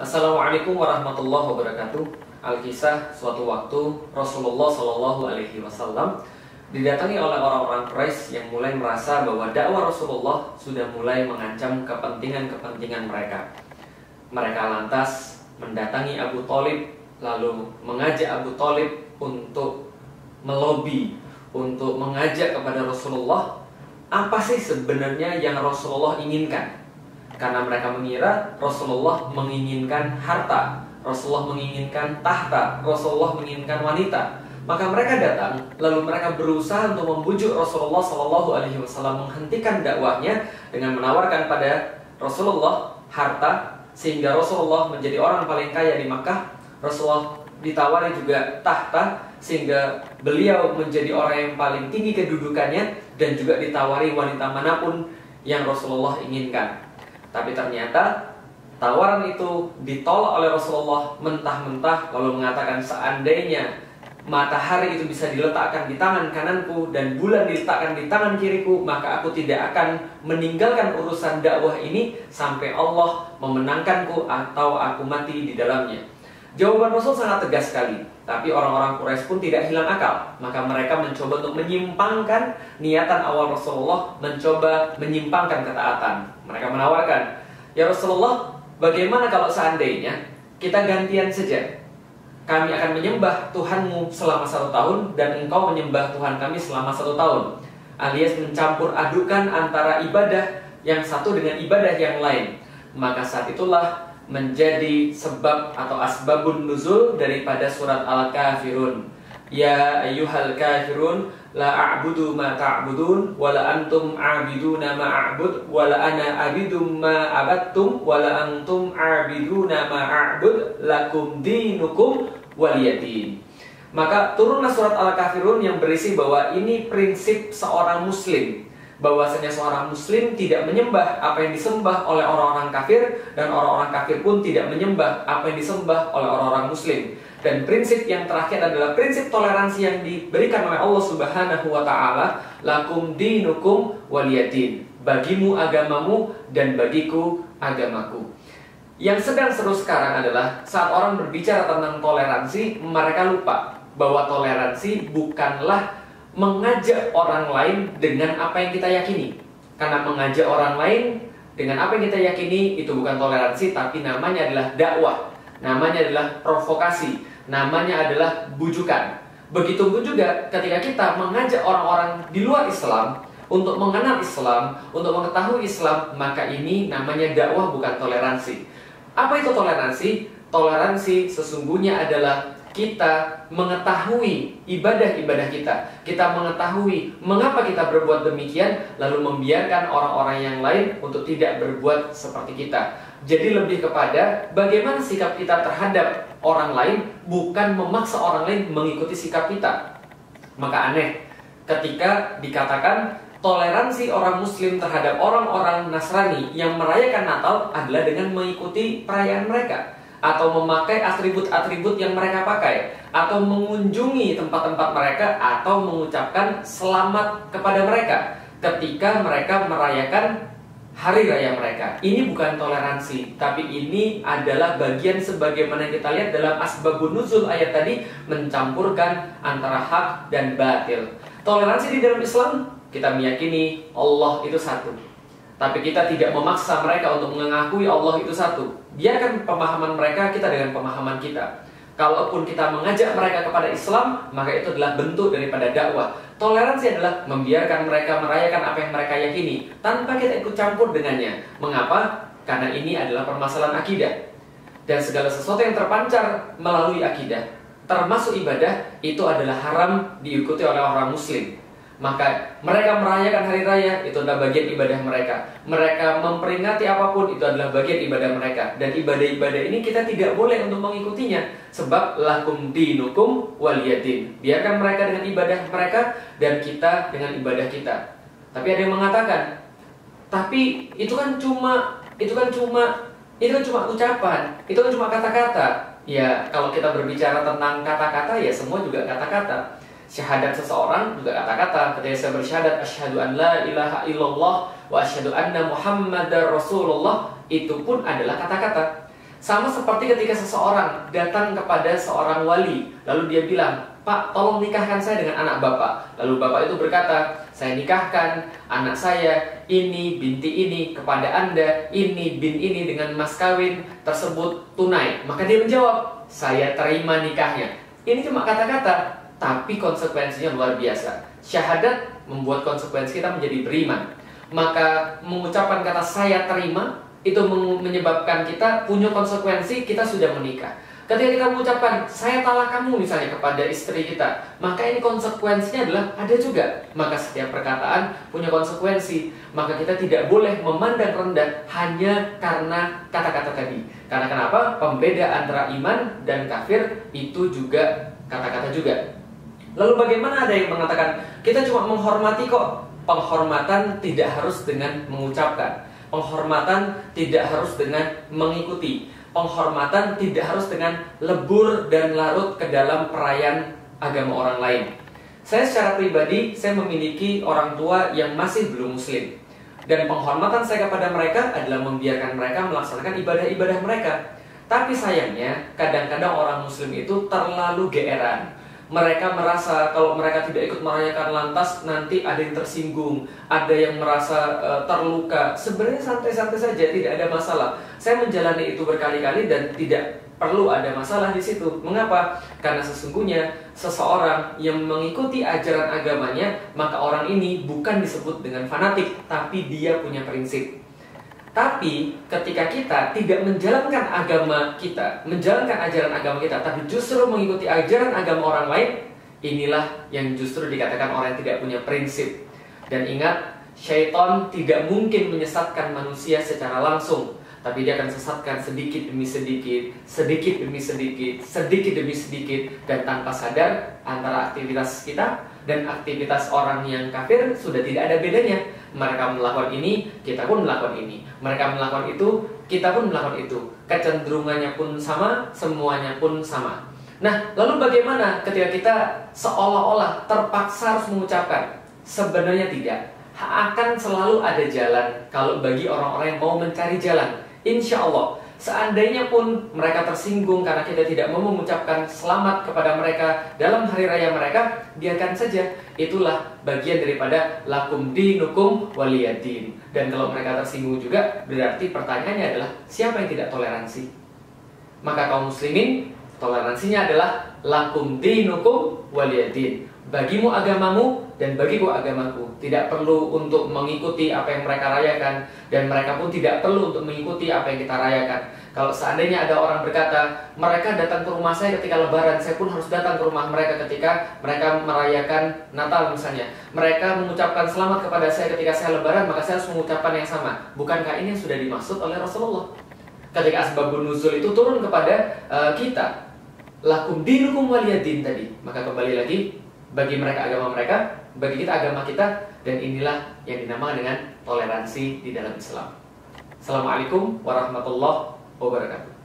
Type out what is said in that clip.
Assalamualaikum warahmatullahi wabarakatuh. Alkisah suatu waktu Rasulullah Shallallahu Alaihi Wasallam didatangi oleh orang-orang Quraisy yang mulai merasa bahwa dakwah Rasulullah sudah mulai mengancam kepentingan-kepentingan mereka. Mereka lantas mendatangi Abu Talib lalu mengajak Abu Talib untuk melobi, untuk mengajak kepada Rasulullah apa sih sebenarnya yang Rasulullah inginkan. Karena mereka mengira Rasulullah menginginkan harta, Rasulullah menginginkan tahta, Rasulullah menginginkan wanita. Maka mereka datang, lalu mereka berusaha untuk membujuk Rasulullah Shallallahu Alaihi Wasallam menghentikan dakwahnya dengan menawarkan pada Rasulullah harta, sehingga Rasulullah menjadi orang paling kaya di Makkah. Rasulullah ditawari juga tahta, sehingga beliau menjadi orang yang paling tinggi kedudukannya dan juga ditawari wanita mana pun yang Rasulullah inginkan. Tapi ternyata tawaran itu ditolak oleh Rasulullah mentah-mentah lalu mengatakan seandainya matahari itu bisa diletakkan di tangan kananku dan bulan diletakkan di tangan kiriku maka aku tidak akan meninggalkan urusan dakwah ini sampai Allah memenangkanku atau aku mati di dalamnya. Jawaban Rasul sangat tegas sekali, tapi orang-orang Quraisy pun tidak hilang akal. Maka mereka mencoba untuk menyimpangkan niatan awal Rasulullah, mencoba menyimpangkan ketaatan. Mereka menawarkan, "Ya Rasulullah, bagaimana kalau seandainya kita gantian saja? Kami akan menyembah Tuhanmu selama satu tahun dan engkau menyembah Tuhan kami selama satu tahun." Alias mencampur adukan antara ibadah yang satu dengan ibadah yang lain. Maka saat itulah menjadi sebab atau asbabun nuzul daripada surat Al-Kafirun. Ya ayyuhal kafirun la a'budu ma ta'budun wa la antum a'biduna ma a'bud wa la ana a'bidum ma abattum wa la antum a'biduna ma a'bud lakum dinukum waliyadin. Maka turunlah surat Al-Kafirun yang berisi bahwa ini prinsip seorang muslim bahwasanya seorang muslim tidak menyembah apa yang disembah oleh orang-orang kafir dan orang-orang kafir pun tidak menyembah apa yang disembah oleh orang-orang muslim. Dan prinsip yang terakhir adalah prinsip toleransi yang diberikan oleh Allah Subhanahu wa taala, lakum dinukum waliyadin. Bagimu agamamu dan bagiku agamaku. Yang sedang seru sekarang adalah saat orang berbicara tentang toleransi, mereka lupa bahwa toleransi bukanlah mengajak orang lain dengan apa yang kita yakini. Karena mengajak orang lain dengan apa yang kita yakini itu bukan toleransi tapi namanya adalah dakwah. Namanya adalah provokasi, namanya adalah bujukan. Begitupun juga ketika kita mengajak orang-orang di luar Islam untuk mengenal Islam, untuk mengetahui Islam, maka ini namanya dakwah bukan toleransi. Apa itu toleransi? Toleransi sesungguhnya adalah kita mengetahui ibadah-ibadah kita, kita mengetahui mengapa kita berbuat demikian, lalu membiarkan orang-orang yang lain untuk tidak berbuat seperti kita. Jadi lebih kepada bagaimana sikap kita terhadap orang lain, bukan memaksa orang lain mengikuti sikap kita. Maka aneh ketika dikatakan toleransi orang muslim terhadap orang-orang Nasrani yang merayakan Natal adalah dengan mengikuti perayaan mereka atau memakai atribut-atribut yang mereka pakai atau mengunjungi tempat-tempat mereka atau mengucapkan selamat kepada mereka ketika mereka merayakan hari raya mereka. Ini bukan toleransi, tapi ini adalah bagian sebagaimana kita lihat dalam asbabun nuzul ayat tadi mencampurkan antara hak dan batil. Toleransi di dalam Islam kita meyakini Allah itu satu. Tapi kita tidak memaksa mereka untuk mengakui Allah itu satu. Biarkan pemahaman mereka kita dengan pemahaman kita. Kalaupun kita mengajak mereka kepada Islam, maka itu adalah bentuk daripada dakwah. Toleransi adalah membiarkan mereka merayakan apa yang mereka yakini tanpa kita ikut campur dengannya. Mengapa? Karena ini adalah permasalahan akidah. Dan segala sesuatu yang terpancar melalui akidah, termasuk ibadah, itu adalah haram diikuti oleh orang muslim. Maka mereka merayakan hari raya itu adalah bagian ibadah mereka. Mereka memperingati apa pun itu adalah bagian ibadah mereka. Dan ibadah-ibadah ini kita tidak boleh untuk mengikutinya sebab lakum dinukum waliyadin. Biarkan mereka dengan ibadah mereka dan kita dengan ibadah kita. Tapi ada yang mengatakan, tapi itu kan cuma itu kan cuma itu kan cuma ucapan, itu kan cuma kata-kata. Ya, kalau kita berbicara tentang kata-kata ya semua juga kata-kata syahadat seseorang juga kata-kata ketika saya bersyahadat asyhadu an la ilaha illallah wa asyhadu anna muhammadar rasulullah itu pun adalah kata-kata Sama seperti ketika seseorang datang kepada seorang wali, lalu dia bilang, Pak, tolong nikahkan saya dengan anak bapak. Lalu bapak itu berkata, saya nikahkan anak saya ini binti ini kepada anda, ini bin ini dengan mas kawin tersebut tunai. Maka dia menjawab, saya terima nikahnya. Ini cuma kata-kata, tapi konsekuensinya luar biasa. Syahadat membuat konsekuensi kita menjadi beriman. Maka mengucapkan kata saya terima itu menyebabkan kita punya konsekuensi kita sudah menikah. Ketika kita mengucapkan saya talak kamu misalnya kepada istri kita, maka ini konsekuensinya adalah ada juga. Maka setiap perkataan punya konsekuensi. Maka kita tidak boleh memandang rendah hanya karena kata-kata tadi. Karena kenapa? Pembeda antara iman dan kafir itu juga kata-kata juga. Lalu bagaimana ada yang mengatakan kita cuma menghormati kok? Penghormatan tidak harus dengan mengucapkan Penghormatan tidak harus dengan mengikuti. Penghormatan tidak harus dengan lebur dan larut ke dalam perayaan agama orang lain. Saya secara pribadi, saya memiliki orang tua yang masih belum muslim. Dan penghormatan saya kepada mereka adalah membiarkan mereka melaksanakan ibadah-ibadah mereka. Tapi sayangnya, kadang-kadang orang muslim itu terlalu geeran mereka merasa kalau mereka tidak ikut merayakan lantas nanti ada yang tersinggung, ada yang merasa uh, terluka. Sebenarnya santai-santai saja, tidak ada masalah. Saya menjalani itu berkali-kali dan tidak perlu ada masalah di situ. Mengapa? Karena sesungguhnya seseorang yang mengikuti ajaran agamanya, maka orang ini bukan disebut dengan fanatik, tapi dia punya prinsip. Tapi ketika kita tidak menjalankan agama kita, menjalankan ajaran agama kita, tapi justru mengikuti ajaran agama orang lain, inilah yang justru dikatakan orang yang tidak punya prinsip. Dan ingat, syaitan tidak mungkin menyesatkan manusia secara langsung, tapi dia akan sesatkan sedikit demi sedikit, sedikit demi sedikit, sedikit demi sedikit, dan tanpa sadar antara aktivitas kita dan aktivitas orang yang kafir sudah tidak ada bedanya. Mereka melakukan ini, kita pun melakukan ini. Mereka melakukan itu, kita pun melakukan itu. Kecenderungannya pun sama, semuanya pun sama. Nah, lalu bagaimana ketika kita seolah-olah terpaksa harus mengucapkan? Sebenarnya tidak. Akan selalu ada jalan kalau bagi orang-orang yang mau mencari jalan. Insya Allah, Seandainya pun mereka tersinggung karena kita tidak mau mengucapkan selamat kepada mereka dalam hari raya mereka, biarkan saja. Itulah bagian daripada lakum dinukum waliyadin. Dan kalau mereka tersinggung juga, berarti pertanyaannya adalah siapa yang tidak toleransi? Maka kaum muslimin, toleransinya adalah lakum dinukum waliyadin. Bagimu agamamu dan bagiku agamaku. Tidak perlu untuk mengikuti apa yang mereka rayakan dan mereka pun tidak perlu untuk mengikuti apa yang kita rayakan. Kalau seandainya ada orang berkata, mereka datang ke rumah saya ketika lebaran, saya pun harus datang ke rumah mereka ketika mereka merayakan Natal misalnya. Mereka mengucapkan selamat kepada saya ketika saya lebaran, maka saya harus mengucapkan yang sama. Bukankah ini yang sudah dimaksud oleh Rasulullah? Ketika asbabun nuzul itu turun kepada uh, kita. Lakum dinukum waliyadin tadi. Maka kembali lagi, bagi mereka agama mereka, bagi kita agama kita dan inilah yang dinamakan dengan toleransi di dalam Islam. Assalamualaikum warahmatullahi wabarakatuh.